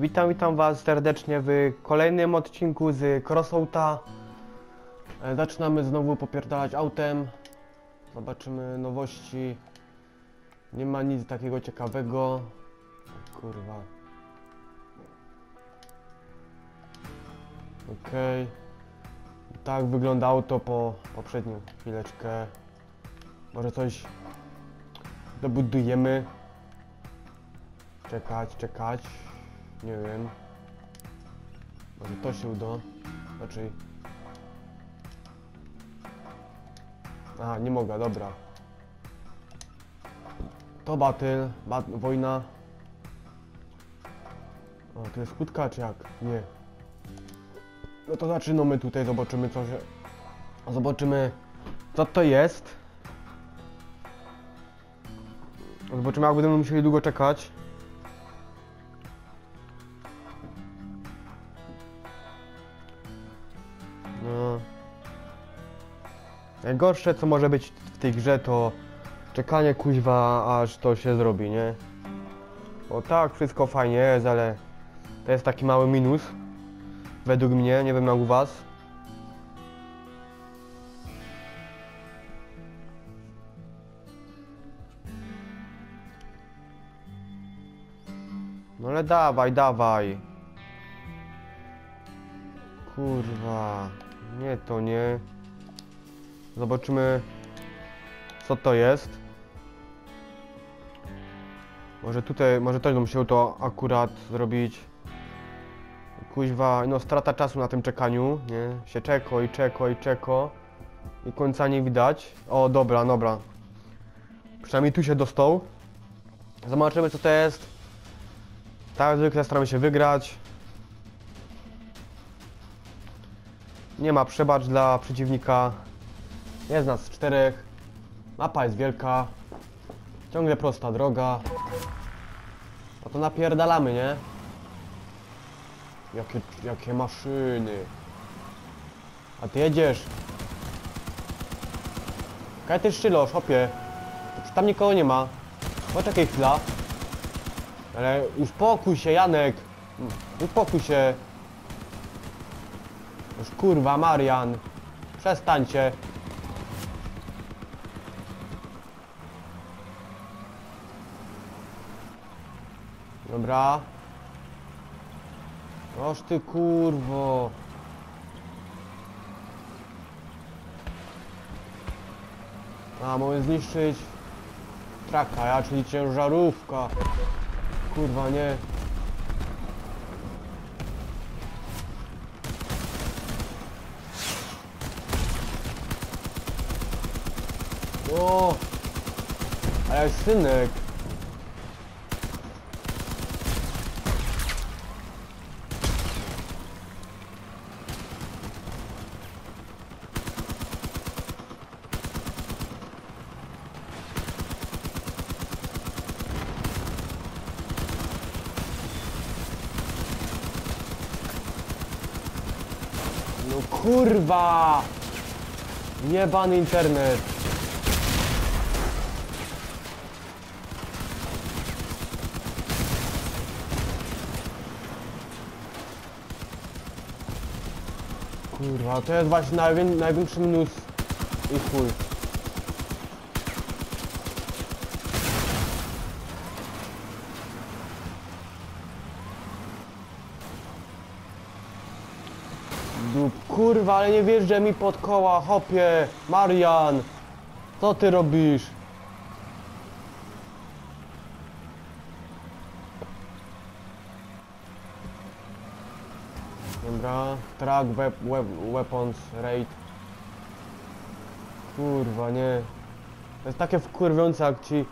Witam, witam Was serdecznie w kolejnym odcinku z Crossouta. E, Zaczynamy znowu popierdalać autem. Zobaczymy nowości. Nie ma nic takiego ciekawego. Kurwa. Okej. Tak wygląda auto po poprzednim chwileczkę. Może coś dobudujemy. Czekać, czekać. Nie wiem. Może to się uda. Znaczy... Aha, nie mogę, dobra. To battle, bat wojna. O, to jest kłódka czy jak? Nie. No to zaczynamy tutaj, zobaczymy co się... Zobaczymy co to jest. Zobaczymy jak będziemy musieli długo czekać. Najgorsze co może być w tej grze to czekanie kuźwa aż to się zrobi, nie? Bo tak, wszystko fajnie jest, ale to jest taki mały minus. Według mnie, nie wiem jak u was. No ale dawaj, dawaj. Kurwa. Nie, to nie. Zobaczymy, co to jest. Może tutaj, może też bym musiał to akurat zrobić. Kuźwa, no strata czasu na tym czekaniu, nie? Się czeko i czeko i czeko. I końca nie widać. O, dobra, dobra. Przynajmniej tu się dostał. Zobaczymy, co to jest. Tak jak zwykle staramy się wygrać. Nie ma przebacz dla przeciwnika. Jest nas czterech. Mapa jest wielka. Ciągle prosta droga. No to napierdalamy, nie? Jakie, jakie maszyny. A ty jedziesz. Kaj ty szczylosz, hopie. Tam nikogo nie ma. Poczekaj chwila. Ale uspokój się, Janek. Uspokój się. Już kurwa, Marian. Przestańcie. Dobra. Oż ty kurwo. A, mogę zniszczyć traka, ja, czyli ciężarówka. Kurwa, nie. O! Ale synek. No kurwa! Jebany internet. Kurwa, to jest właśnie najwię największy minus i chuj. Kurwa, ale nie wjeżdżaj mi pod koła, hopie, Marian. Co ty robisz? Dobra, track, web, web, weapons, raid. Kurwa, nie. To jest takie wkurwiące, jak ci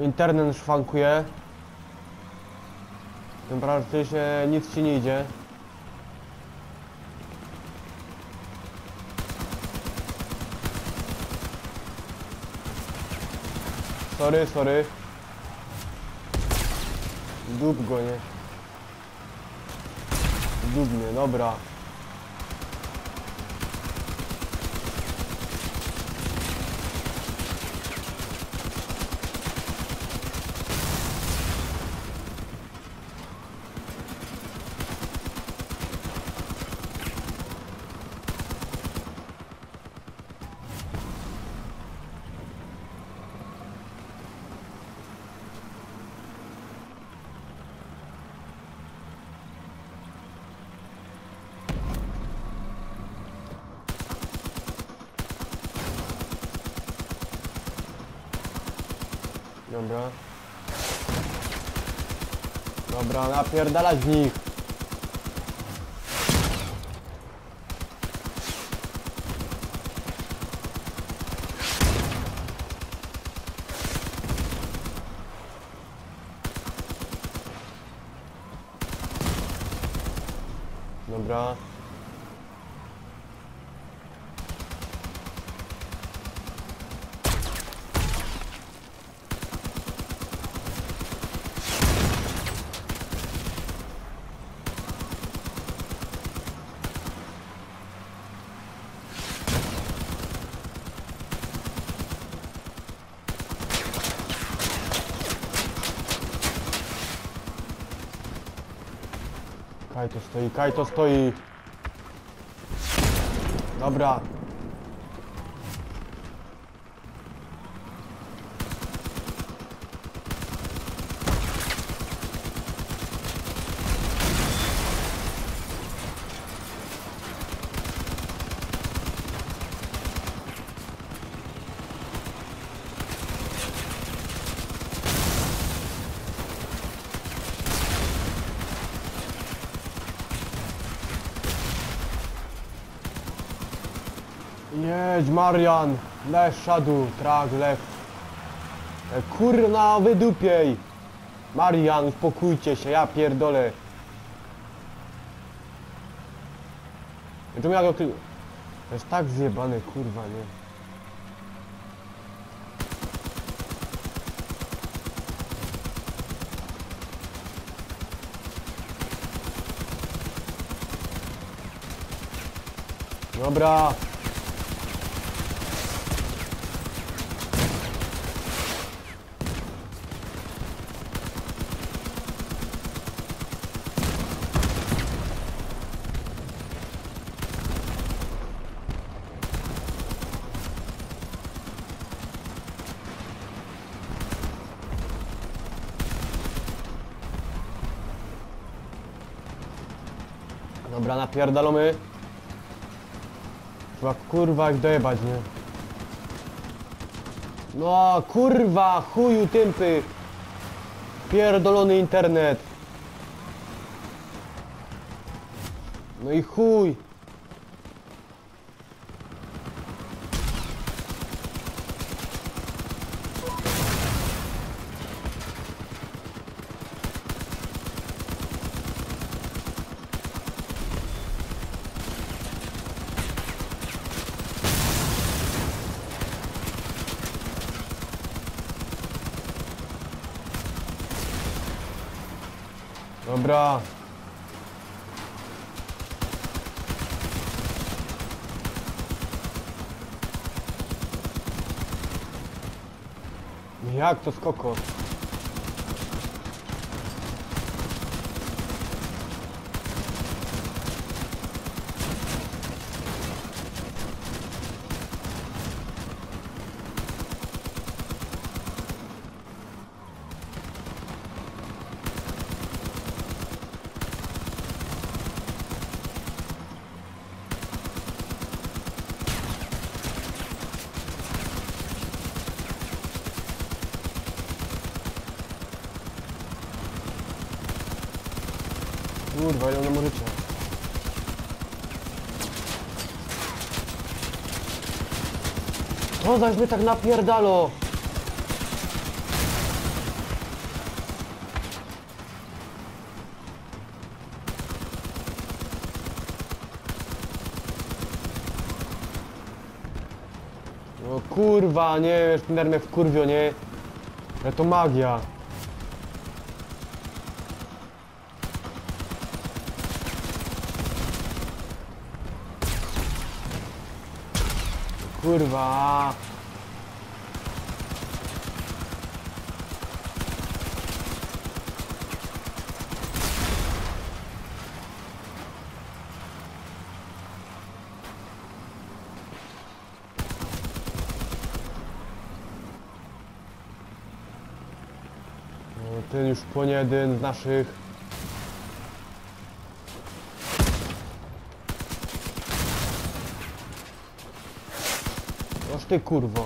internet szwankuje. Tym praktycznie nic ci nie idzie. Sorry, sorry. Dub go, nie? Dubnie, dobra. Dobra. Dobra, napierdalać w nich. Dobra. Kaj to stoi, kaj to stoi. Dobra. Jedź Marian, leż szadu, trak, lew. E, Kurna, wydupiej. Marian, uspokójcie się, ja pierdolę. Czemu ja go. To jest tak zjebane, kurwa, nie? Dobra. Dobra, napierdalamy. Chyba kurwa jak dojebać, nie? No kurwa, chuju tympy. Pierdolony internet. No i chuj. Dobra. Jak to skoko? Kurwa, ile one możecie? To zaś mnie tak napierdalo! No kurwa, nie, już ten mnie wkurwio, nie? Ale to magia. Kurwa. No, ten już płonie jeden z naszych. Noż ty kurwo.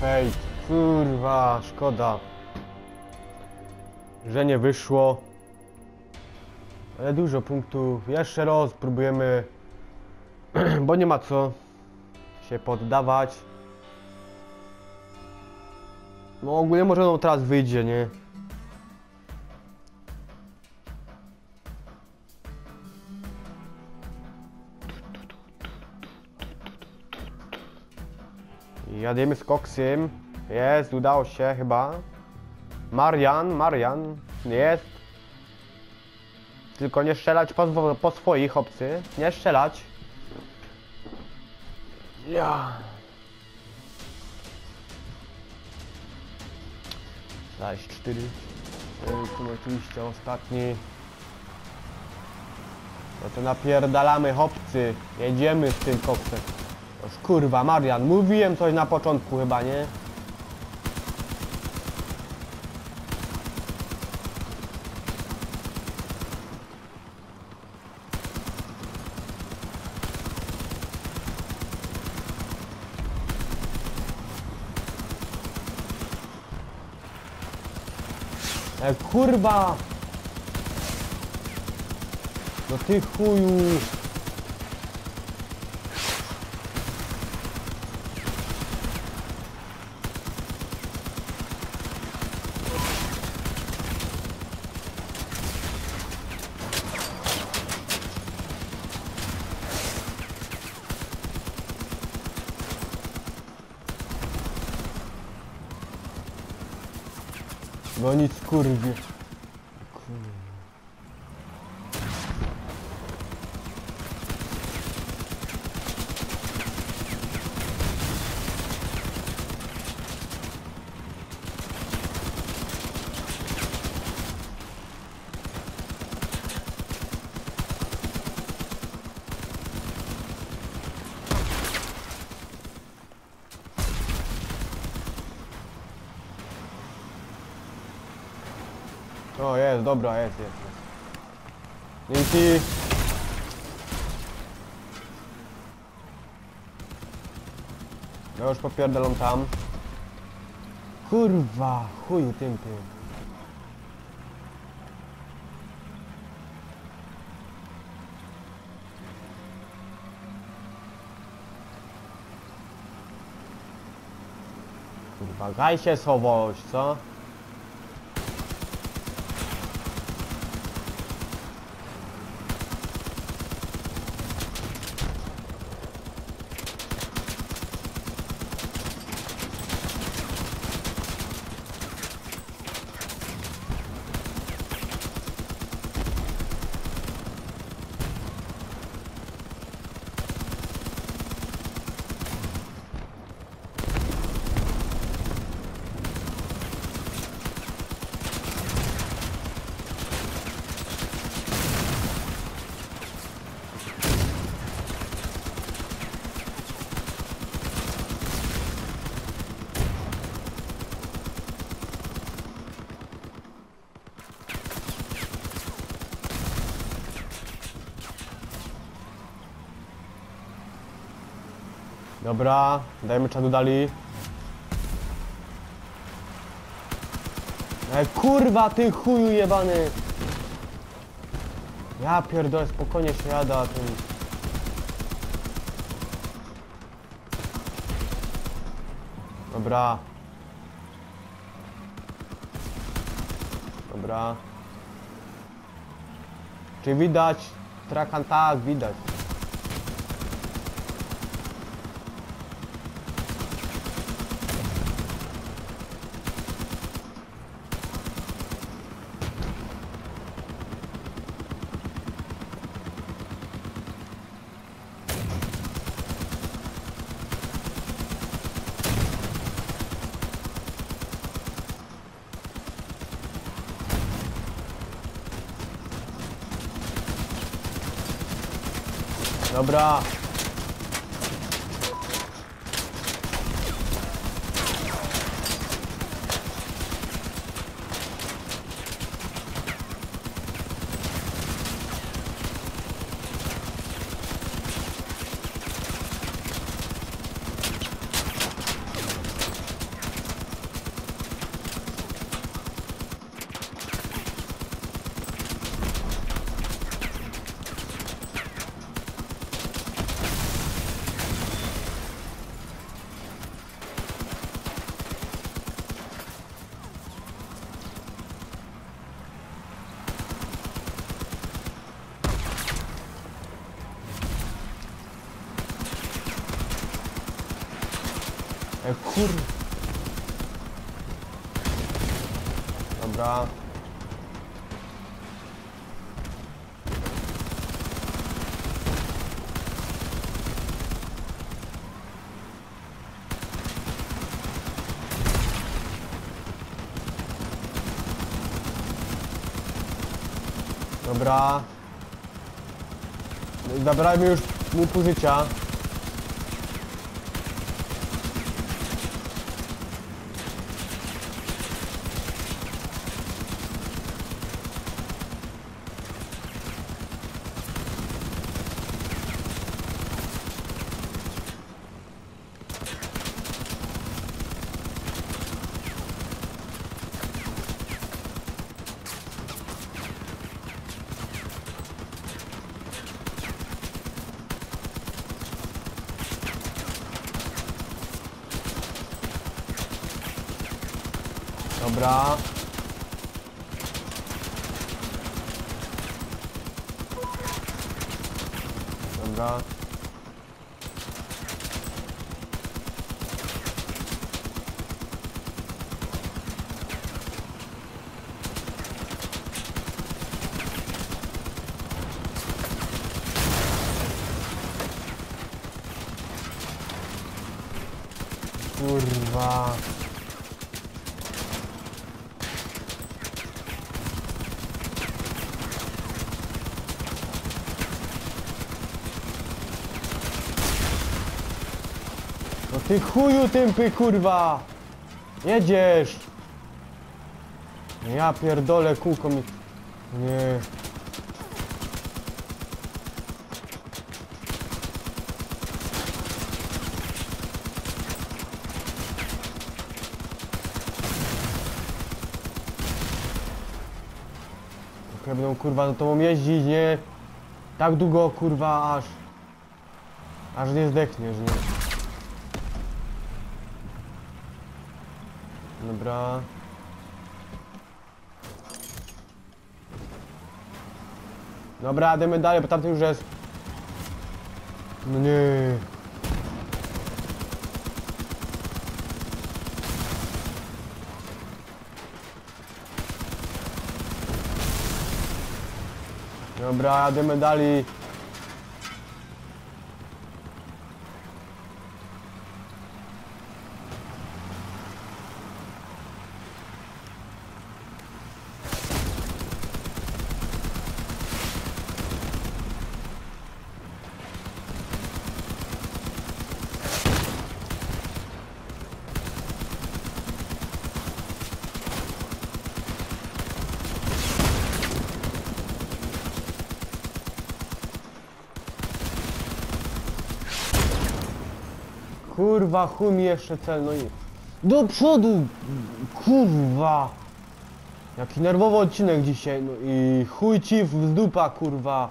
Fate. Kurwa, szkoda. Że nie wyszło. Ale dużo punktów. Jeszcze raz próbujemy. Bo nie ma co się poddawać. No ogólnie może teraz wyjdzie, nie? Jadziemy z koksem. Jest, udało się chyba. Marian, Marian, jest. Tylko nie strzelać po, po swoich obcy. Nie strzelać. Ja. Zaś cztery. Tu oczywiście ostatni. No to napierdalamy hopcy. Jedziemy z tym koksem. Oż kurwa, Marian, mówiłem coś na początku chyba, nie? E, kurwa! No ty chuju! Bo nic O, jest, dobra, jest, jest. jest. Dzięki. Ja już popierdalam tam. Kurwa, chuju tym tym. Kurwa, gaj się schować, co? Dobra, dajmy czadu dali. E, kurwa, ty chuju jebany! Ja pierdolę, spokojnie się jada tym. Dobra. Dobra. Czy widać? Trakan tak, widać. Dobra. E, kur... Dobra. Dobra. Zabrajmy już mu pół życia. Dobra. Dobra. Kurwa. Ty chuju tympy kurwa! Jedziesz! Ja pierdolę kółko mi... Nie. Jak będą kurwa za tobą jeździć, nie? Tak długo kurwa aż... Aż nie zdechniesz, nie? Dobra. Dobra, idziemy dalej, bo tamten już jest. No nie. Dobra, idziemy dalej. Kurwa, chuj mi jeszcze cel, no i... Do przodu! Kurwa! Jaki nerwowy odcinek dzisiaj, no i chuj ci w dupa, kurwa!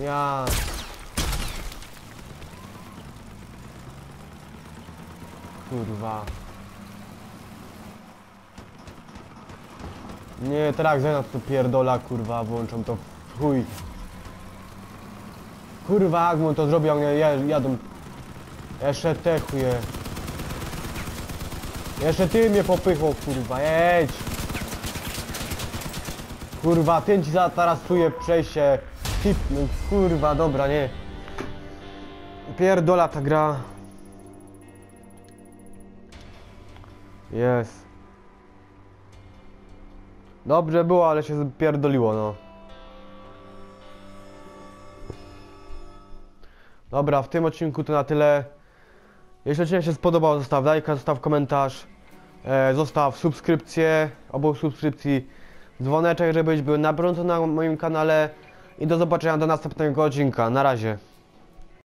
Ja... Kurwa... Nie, teraz to pierdola, kurwa, włączą to w chuj. Kurwa, jak to zrobił, nie ja- jadą. Jeszcze te chuje. Jeszcze ty mnie popychał, kurwa, jedź. Kurwa, ten ci za przejście. Tip, no kurwa, dobra, nie. Pierdola ta gra. Jest. Dobrze było, ale się pierdoliło, no. Dobra, w tym odcinku to na tyle. Jeśli odcinek się spodobał, zostaw lajka, zostaw komentarz, e, zostaw subskrypcję, obok subskrypcji dzwoneczek, żebyś był na bieżąco na moim kanale i do zobaczenia do następnego odcinka. Na razie.